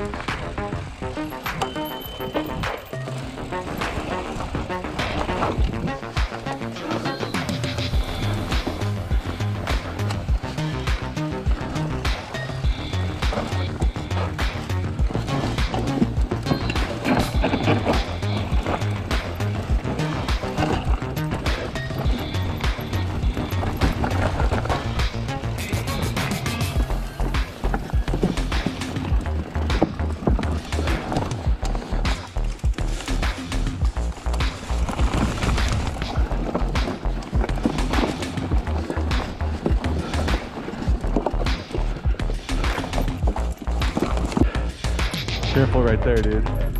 Thank you. Careful right there, dude.